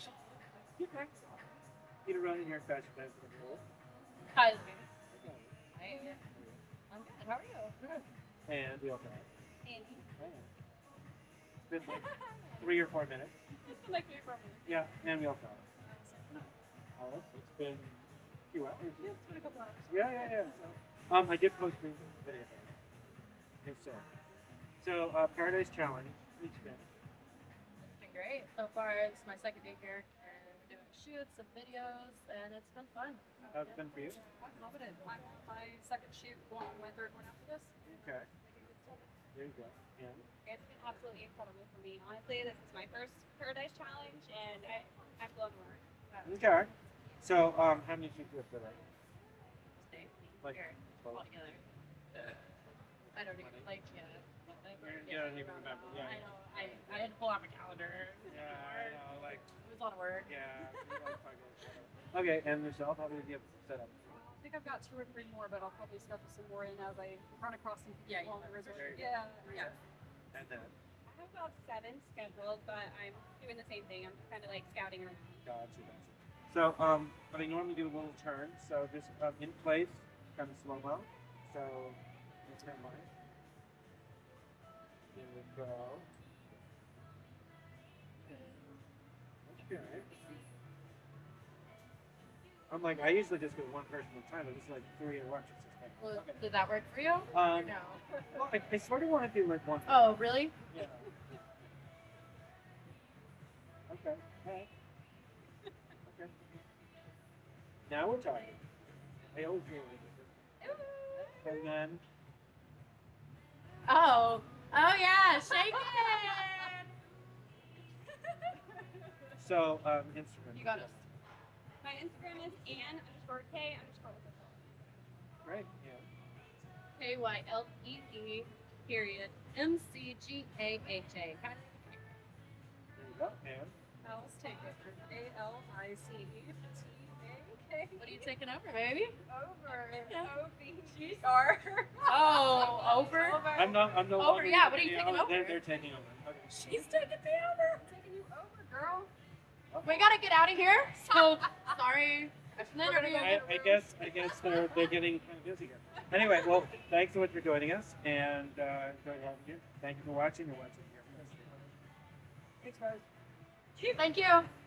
should. Okay. You to run in your fashion bag for the role. Kylie. Hey, I'm good. How are you? And we also have. Andy. It's been like three or four minutes. like me from Yeah, and we also have. Alice, it's been a few hours. Yeah, it's been a couple hours. Yeah, yeah, yeah. So, um, I did post the video. Okay, so, so uh, Paradise Challenge. It's been. It's great. So far, it's my second day here and we're doing shoots and videos, and it's been fun. How's it been for you? I'm loving it. My, my second shoot, going my third one after this. Okay. There you go. And It's been absolutely incredible for me. Honestly, this is my first Paradise Challenge, and I, I'm blown away. okay. So, um, how many did you do for that? Stay Like, here all together. I don't even like yeah. Like, You don't even remember, yeah. I. I, I to pull out my calendar. yeah, I know, like, It was a lot of work. yeah. okay, and Michelle, how many do you have set up? I think I've got two or three more, but I'll probably schedule some more in as I run across some Yeah, people on the you- resort. there you. Yeah, Yeah. And then, I have about seven scheduled, but I'm doing the same thing. I'm kind of like scouting around. gotcha, gotcha. So, um, but I normally do a little turn, so just um, in place, kind of slow mo. So, let's turn mine. Here we go. Okay. I'm like, I usually just go one person at a time, but this is like three. It's just Well, okay. Did that work for you? Um, no. well, I, I sort of want to do like one. Oh, really? Yeah. Okay. Okay. Now we're talking. I always do it. And then, so, um, Instagram. You got us. My Instagram is Ann underscore K underscore official. Great. Yeah. K Y L E E period M C G A H A. There you go. And Alice Taker. A L I C E T A K. What are you taking over, baby? Over. Yeah. O B G R. Oh, over. I'm not. I'm no Over, longer. yeah, what are you taking taking over? They're, they're taking over. Okay. She's taking me over. Taking you over, girl. We gotta get out of here. So sorry. An We're gonna interview. go I, I guess. I guess they're they're getting kind of busy here. Anyway, well, thanks so much for joining us, and uh, enjoyed having you. Thank you for watching. You're watching here. Thanks, Rose. Thank you.